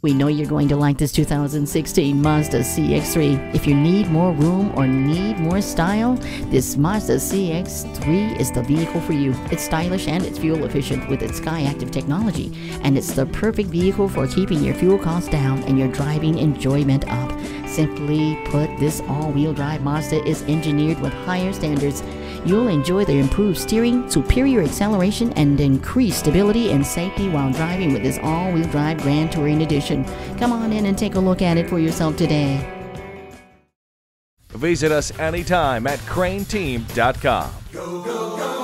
We know you're going to like this 2016 Mazda CX-3. If you need more room or need more style, this Mazda CX-3 is the vehicle for you. It's stylish and it's fuel efficient with its Skyactiv technology, and it's the perfect vehicle for keeping your fuel costs down and your driving enjoyment up. Simply put, this all-wheel drive Mazda is engineered with higher standards You'll enjoy the improved steering, superior acceleration, and increased stability and safety while driving with this all wheel drive Grand Touring Edition. Come on in and take a look at it for yourself today. Visit us anytime at crainteam.com. Go, go, go.